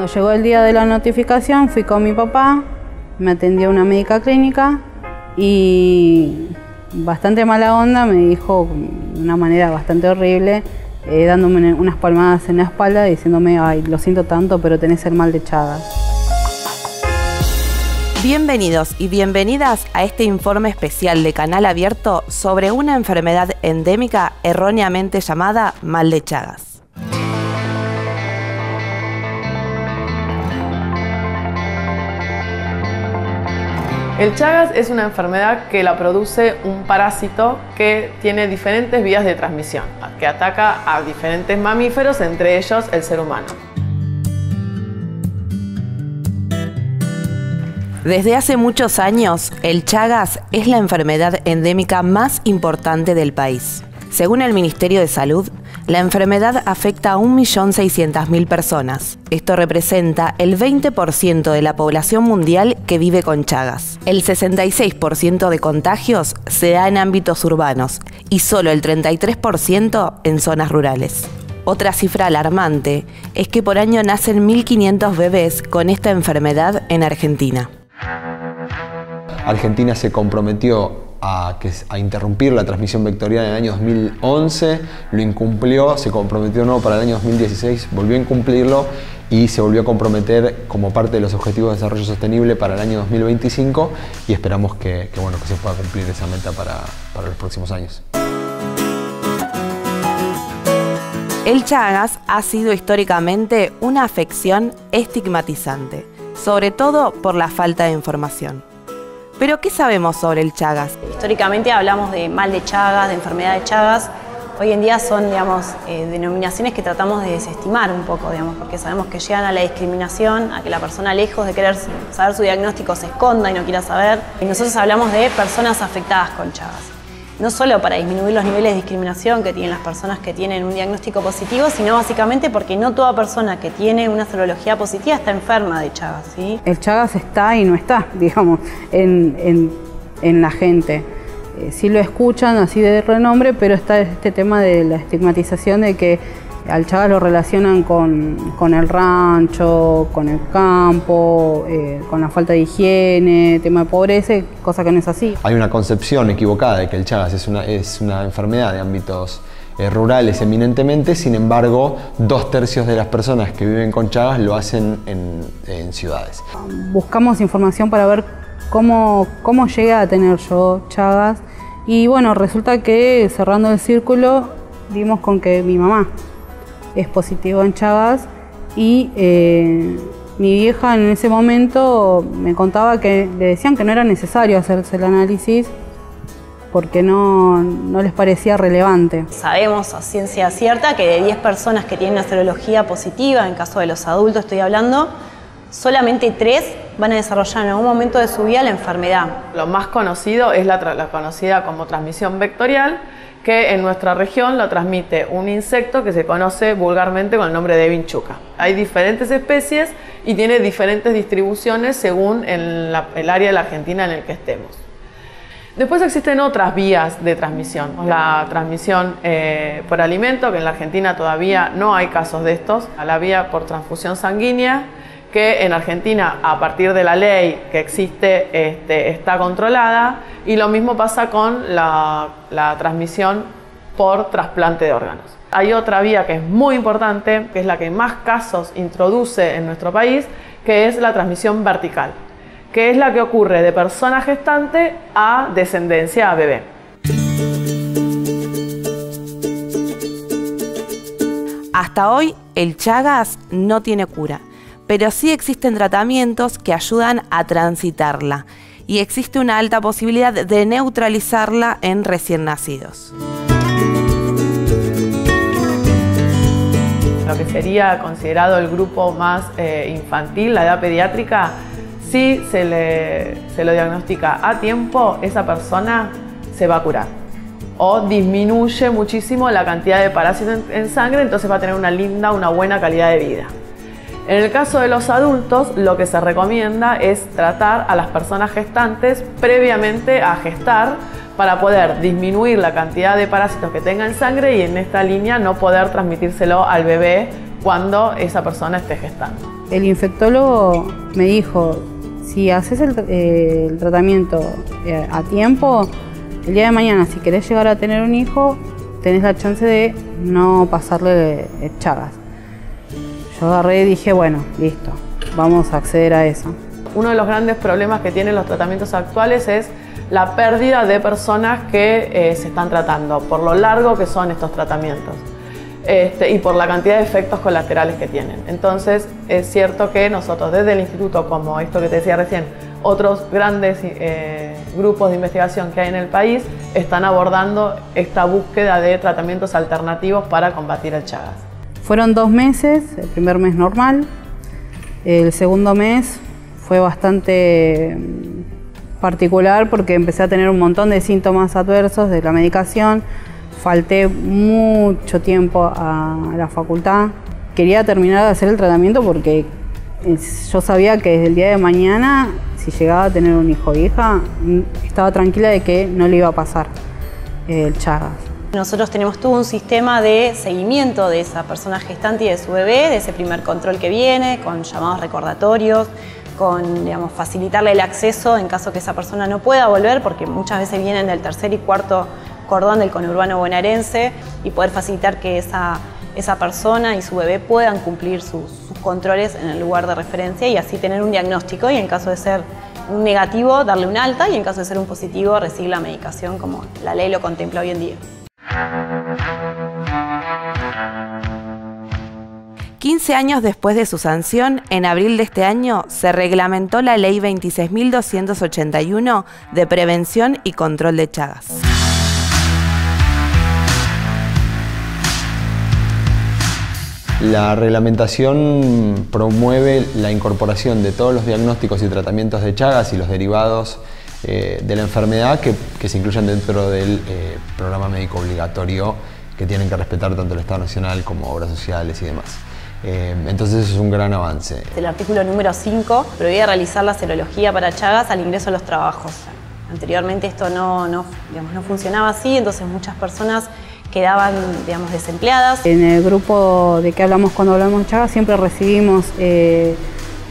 Cuando llegó el día de la notificación fui con mi papá, me atendió una médica clínica y bastante mala onda me dijo de una manera bastante horrible, eh, dándome unas palmadas en la espalda diciéndome, ay, lo siento tanto, pero tenés el mal de Chagas. Bienvenidos y bienvenidas a este informe especial de Canal Abierto sobre una enfermedad endémica erróneamente llamada mal de Chagas. El Chagas es una enfermedad que la produce un parásito que tiene diferentes vías de transmisión, que ataca a diferentes mamíferos, entre ellos el ser humano. Desde hace muchos años, el Chagas es la enfermedad endémica más importante del país. Según el Ministerio de Salud, la enfermedad afecta a 1.600.000 personas. Esto representa el 20% de la población mundial que vive con Chagas. El 66% de contagios se da en ámbitos urbanos y solo el 33% en zonas rurales. Otra cifra alarmante es que por año nacen 1.500 bebés con esta enfermedad en Argentina. Argentina se comprometió a, interrumpir la transmisión vectorial en el año 2011, lo incumplió, se comprometió nuevo para el año 2016, volvió a incumplirlo y se volvió a comprometer como parte de los Objetivos de Desarrollo Sostenible para el año 2025 y esperamos que, bueno, que se pueda cumplir esa meta para, para los próximos años. El Chagas ha sido históricamente una afección estigmatizante, sobre todo por la falta de información. Pero ¿qué sabemos sobre el Chagas? Históricamente hablamos de mal de Chagas, de enfermedad de Chagas. Hoy en día son, digamos, eh, denominaciones que tratamos de desestimar un poco, digamos, porque sabemos que llegan a la discriminación, a que la persona lejos de querer saber su diagnóstico se esconda y no quiera saber. Y nosotros hablamos de personas afectadas con Chagas no solo para disminuir los niveles de discriminación que tienen las personas que tienen un diagnóstico positivo, sino básicamente porque no toda persona que tiene una serología positiva está enferma de Chagas. ¿sí? El Chagas está y no está, digamos, en, la gente. Eh, sí lo escuchan así de renombre, pero está este tema de la estigmatización de que al Chagas lo relacionan con, el rancho, con el campo, eh, con la falta de higiene, tema de pobreza, cosa que no es así. Hay una concepción equivocada de que el Chagas es una, es una enfermedad de ámbitos eh, rurales eminentemente, sin embargo, dos tercios de las personas que viven con Chagas lo hacen en, en ciudades. Buscamos información para ver cómo, cómo llegué a tener yo Chagas y bueno, resulta que cerrando el círculo dimos con que mi mamá es positivo en Chagas y eh, mi vieja en ese momento me contaba que le decían que no era necesario hacerse el análisis porque no, les parecía relevante. Sabemos a ciencia cierta que de 10 personas que tienen una serología positiva, en caso de los adultos estoy hablando, solamente 3 van a desarrollar en algún momento de su vida la enfermedad. Lo más conocido es la, la conocida como transmisión vectorial, que en nuestra región lo transmite un insecto que se conoce vulgarmente con el nombre de vinchuca. Hay diferentes especies y tiene diferentes distribuciones según el, área de la Argentina en el que estemos. Después existen otras vías de transmisión. La transmisión eh, por alimento, que en la Argentina todavía no hay casos de estos. La vía por transfusión sanguínea, que en Argentina a partir de la ley que existe este, está controlada y lo mismo pasa con la, transmisión por trasplante de órganos. Hay otra vía que es muy importante, que es la que más casos introduce en nuestro país, que es la transmisión vertical, que es la que ocurre de persona gestante a descendencia a bebé. Hasta hoy el Chagas no tiene cura pero sí existen tratamientos que ayudan a transitarla y existe una alta posibilidad de neutralizarla en recién nacidos. Lo que sería considerado el grupo más eh, infantil, la edad pediátrica, si se, le, se lo diagnostica a tiempo, esa persona se va a curar o disminuye muchísimo la cantidad de parásitos en, sangre, entonces va a tener una linda, una buena calidad de vida. En el caso de los adultos, lo que se recomienda es tratar a las personas gestantes previamente a gestar para poder disminuir la cantidad de parásitos que tenga en sangre y en esta línea no poder transmitírselo al bebé cuando esa persona esté gestando. El infectólogo me dijo, si haces el, eh, tratamiento eh, a tiempo, el día de mañana, si querés llegar a tener un hijo, tenés la chance de no pasarle eh, chagas. Yo agarré y dije, bueno, listo, vamos a acceder a eso. Uno de los grandes problemas que tienen los tratamientos actuales es la pérdida de personas que eh, se están tratando, por lo largo que son estos tratamientos este, y por la cantidad de efectos colaterales que tienen. Entonces, es cierto que nosotros desde el instituto, como esto que te decía recién, otros grandes eh, grupos de investigación que hay en el país están abordando esta búsqueda de tratamientos alternativos para combatir el Chagas. Fueron dos meses, el primer mes normal, el segundo mes fue bastante mm, particular porque empecé a tener un montón de síntomas adversos de la medicación, falté mucho tiempo a la facultad, quería terminar de hacer el tratamiento porque eh, yo sabía que desde el día de mañana, si llegaba a tener un hijo o hija, mm, estaba tranquila de que no le iba a pasar eh, el Chagas. Nosotros tenemos todo un sistema de seguimiento de esa persona gestante y de su bebé, de ese primer control que viene, con llamados recordatorios, con digamos, facilitarle el acceso en caso que esa persona no pueda volver, porque muchas veces vienen del tercer y cuarto cordón del conurbano bonaerense, y poder facilitar que esa, esa persona y su bebé puedan cumplir sus, sus controles en el lugar de referencia y así tener un diagnóstico y en caso de ser un negativo darle un alta y en caso de ser un positivo recibir la medicación como la ley lo contempla hoy en día. 15 años después de su sanción, en abril de este año, se reglamentó la Ley 26.281 de Prevención y Control de Chagas. La reglamentación promueve la incorporación de todos los diagnósticos y tratamientos de Chagas y los derivados eh, de la enfermedad que, que, se incluyan dentro del eh, programa médico obligatorio que tienen que respetar tanto el Estado Nacional como obras sociales y demás. Eh, entonces eso es un gran avance. El artículo número 5 prohíbe realizar la serología para Chagas al ingreso a los trabajos. Anteriormente esto no, no, digamos, no funcionaba así, entonces muchas personas quedaban digamos, desempleadas. En el grupo de que hablamos cuando hablamos de Chagas siempre recibimos eh,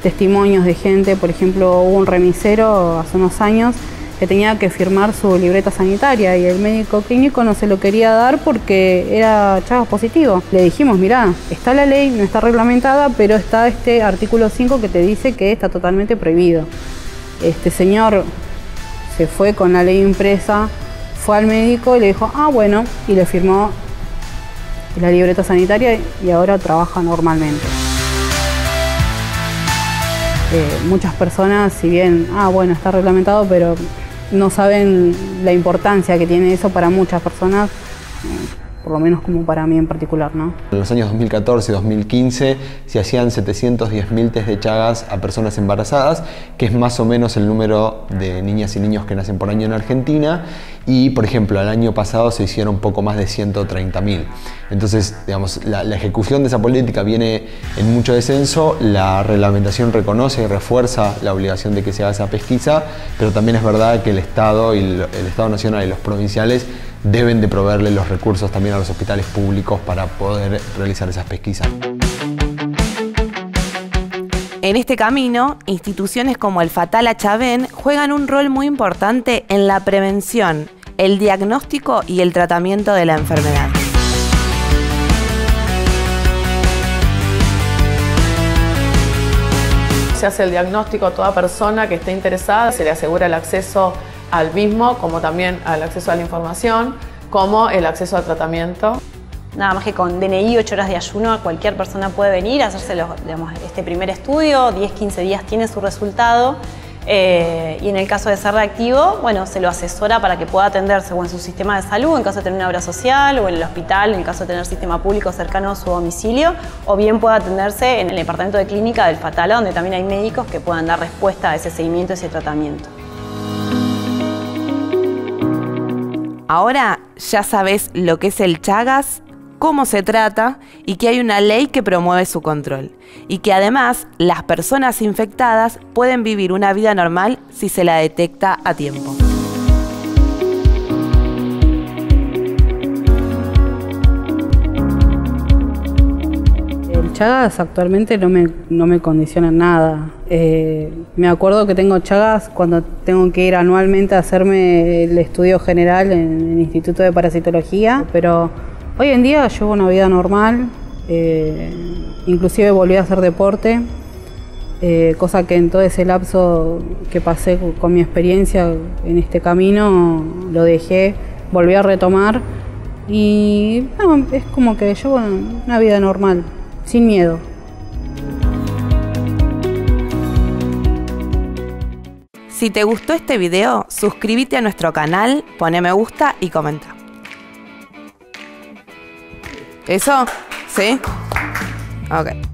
testimonios de gente, por ejemplo, hubo un remisero hace unos años que tenía que firmar su libreta sanitaria y el médico clínico no se lo quería dar porque era Chagas positivo. Le dijimos, mirá, está la ley, no está reglamentada, pero está este artículo 5 que te dice que está totalmente prohibido. Este señor se fue con la ley impresa, fue al médico y le dijo, ah, bueno, y le firmó la libreta sanitaria y ahora trabaja normalmente. Eh, muchas personas, si bien, ah, bueno, está reglamentado, pero no saben la importancia que tiene eso para muchas personas, por lo menos como para mí en particular. ¿no? En los años 2014 y 2015 se hacían 710.000 test de Chagas a personas embarazadas, que es más o menos el número de niñas y niños que nacen por año en Argentina, y por ejemplo, el año pasado se hicieron poco más de 130.000. Entonces, digamos, la, ejecución de esa política viene en mucho descenso, la reglamentación reconoce y refuerza la obligación de que se haga esa pesquisa, pero también es verdad que el Estado y el Estado Nacional y los provinciales deben de proveerle los recursos también a los hospitales públicos para poder realizar esas pesquisas. En este camino, instituciones como el Fatal Achaven juegan un rol muy importante en la prevención, el diagnóstico y el tratamiento de la enfermedad. Se hace el diagnóstico a toda persona que esté interesada, se le asegura el acceso al mismo, como también al acceso a la información, como el acceso al tratamiento. Nada más que con DNI, 8 horas de ayuno, cualquier persona puede venir a hacerse este primer estudio, 10-15 días tiene su resultado. Eh, y en el caso de ser reactivo, bueno, se lo asesora para que pueda atenderse o en su sistema de salud, en caso de tener una obra social, o en el hospital, en caso de tener sistema público cercano a su domicilio, o bien pueda atenderse en el departamento de clínica del Fatala, donde también hay médicos que puedan dar respuesta a ese seguimiento, a ese tratamiento. Ahora ya sabes lo que es el Chagas, cómo se trata y que hay una ley que promueve su control. Y que además las personas infectadas pueden vivir una vida normal si se la detecta a tiempo. Chagas actualmente no me, no me condicionan nada. Eh, me acuerdo que tengo Chagas cuando tengo que ir anualmente a hacerme el estudio general en el Instituto de Parasitología, pero hoy en día llevo una vida normal, eh, inclusive volví a hacer deporte, eh, cosa que en todo ese lapso que pasé con mi experiencia en este camino lo dejé, volví a retomar y es como que llevo una vida normal, sin miedo. Si te gustó este video, suscríbete a nuestro canal, pone me gusta y comenta. ¿Eso? ¿Sí? Ok.